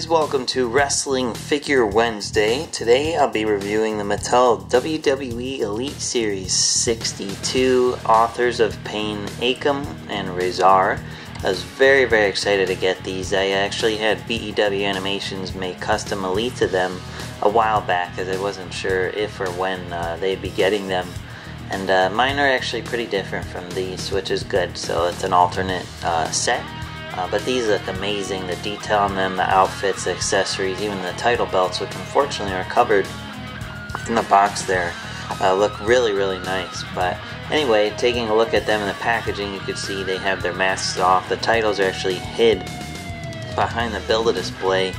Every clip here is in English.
guys, welcome to Wrestling Figure Wednesday. Today I'll be reviewing the Mattel WWE Elite Series 62 authors of Pain Akam and Rezar. I was very, very excited to get these. I actually had BEW Animations make custom Elite to them a while back as I wasn't sure if or when uh, they'd be getting them. And uh, mine are actually pretty different from these, which is good. So it's an alternate uh, set. Uh, but these look amazing. The detail on them, the outfits, the accessories, even the title belts, which unfortunately are covered in the box there, uh, look really, really nice. But anyway, taking a look at them in the packaging, you can see they have their masks off. The titles are actually hid behind the Build a Display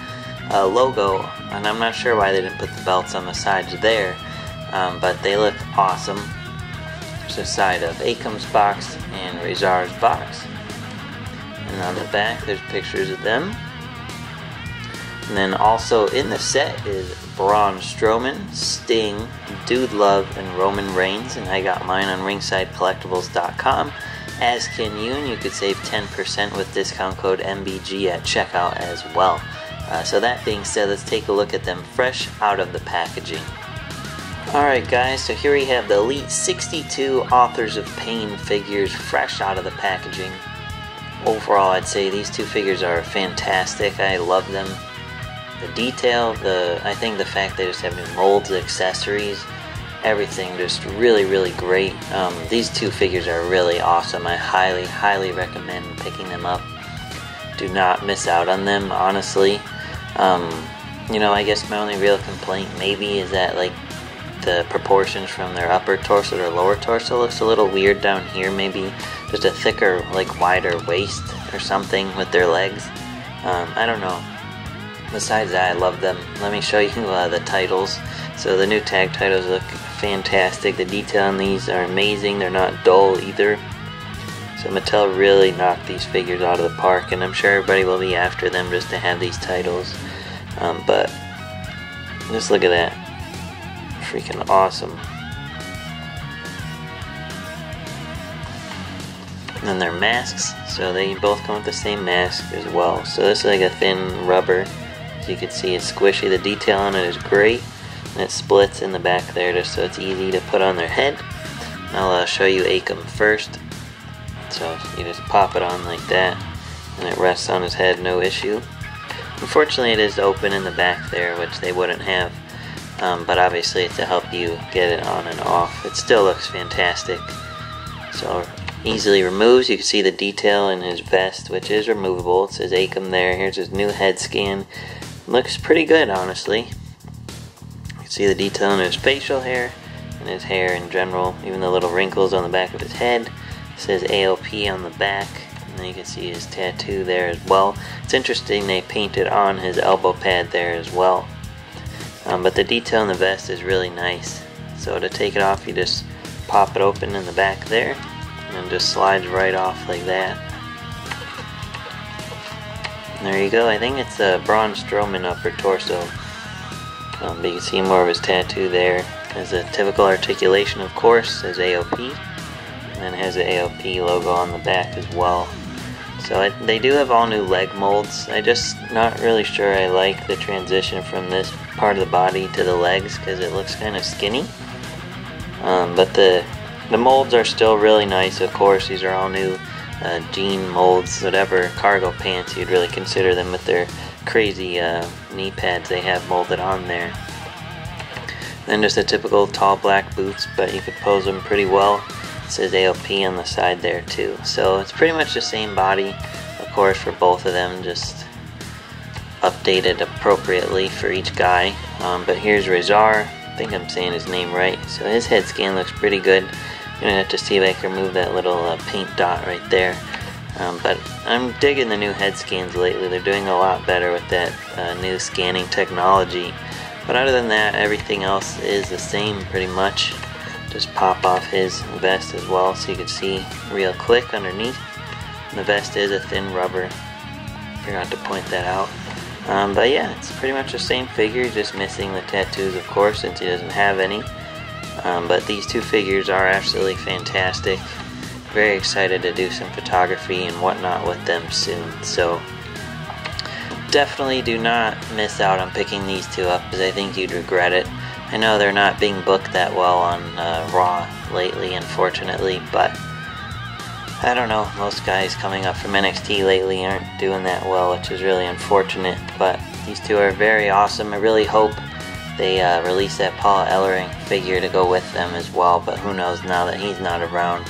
uh, logo, and I'm not sure why they didn't put the belts on the sides there, um, but they look awesome. There's a side of Akam's box and Rezar's box. And on the back, there's pictures of them. And then also in the set is Braun Strowman, Sting, Dude Love, and Roman Reigns. And I got mine on ringsidecollectibles.com. As can you, and you could save 10% with discount code MBG at checkout as well. Uh, so that being said, let's take a look at them fresh out of the packaging. Alright guys, so here we have the Elite 62 Authors of Pain figures fresh out of the packaging overall, I'd say these two figures are fantastic. I love them. The detail, the I think the fact they just have new molds, accessories, everything just really, really great. Um, these two figures are really awesome. I highly, highly recommend picking them up. Do not miss out on them, honestly. Um, you know, I guess my only real complaint maybe is that like the proportions from their upper torso to their lower torso looks a little weird down here. Maybe just a thicker, like wider waist or something with their legs. Um, I don't know. Besides that, I love them. Let me show you uh, the titles. So the new tag titles look fantastic. The detail on these are amazing. They're not dull either. So Mattel really knocked these figures out of the park, and I'm sure everybody will be after them just to have these titles. Um, but just look at that freaking awesome. And their masks, so they both come with the same mask as well. So this is like a thin rubber. As you can see, it's squishy. The detail on it is great. And it splits in the back there just so it's easy to put on their head. I'll uh, show you Akam first. So you just pop it on like that. And it rests on his head, no issue. Unfortunately, it is open in the back there, which they wouldn't have um, but obviously to help you get it on and off. It still looks fantastic. So easily removes. You can see the detail in his vest, which is removable. It says Akam there. Here's his new head scan. Looks pretty good, honestly. You can see the detail in his facial hair and his hair in general, even the little wrinkles on the back of his head. It says AOP on the back. And then you can see his tattoo there as well. It's interesting they painted on his elbow pad there as well. Um, but the detail in the vest is really nice. So to take it off, you just pop it open in the back there, and just slides right off like that. And there you go. I think it's a Braun Strowman upper torso. Um, but you can see more of his tattoo there. Has a typical articulation, of course, as AOP, and has the AOP logo on the back as well. So I, they do have all new leg molds. I just not really sure I like the transition from this part of the body to the legs because it looks kind of skinny. Um, but the the molds are still really nice. Of course, these are all new uh, jean molds, whatever cargo pants you'd really consider them with their crazy uh, knee pads they have molded on there. Then just the typical tall black boots, but you could pose them pretty well It says AOP on the side there too. So it's pretty much the same body, of course, for both of them, just updated appropriately for each guy. Um, but here's Rezar. I think I'm saying his name right. So his head scan looks pretty good. Gonna have to see if I can remove that little uh, paint dot right there. Um, but I'm digging the new head scans lately. They're doing a lot better with that uh, new scanning technology. But other than that, everything else is the same pretty much just pop off his vest as well so you can see real quick underneath. The vest is a thin rubber. Forgot to point that out. Um, but yeah, it's pretty much the same figure, just missing the tattoos, of course, since he doesn't have any. Um, but these two figures are absolutely fantastic. Very excited to do some photography and whatnot with them soon. So, definitely do not miss out on picking these two up because I think you'd regret it. I know they're not being booked that well on uh, Raw lately, unfortunately, but I don't know. Most guys coming up from NXT lately aren't doing that well, which is really unfortunate. But these two are very awesome. I really hope they uh, release that Paul Ellering figure to go with them as well, but who knows now that he's not around.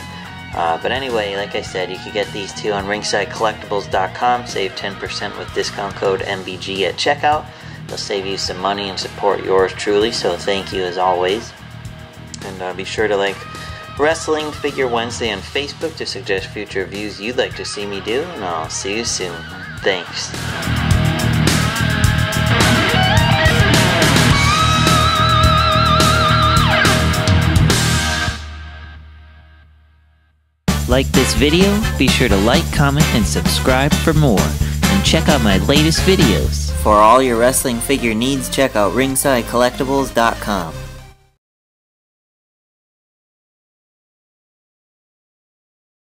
Uh, but anyway, like I said, you can get these two on ringsidecollectibles.com. Save 10% with discount code MBG at checkout. They'll save you some money and support yours truly, so thank you as always. And uh, be sure to like Wrestling Figure Wednesday on Facebook to suggest future views you'd like to see me do, and I'll see you soon. Thanks. Like this video? Be sure to like, comment, and subscribe for more. And check out my latest videos. For all your wrestling figure needs, check out ringsidecollectibles.com.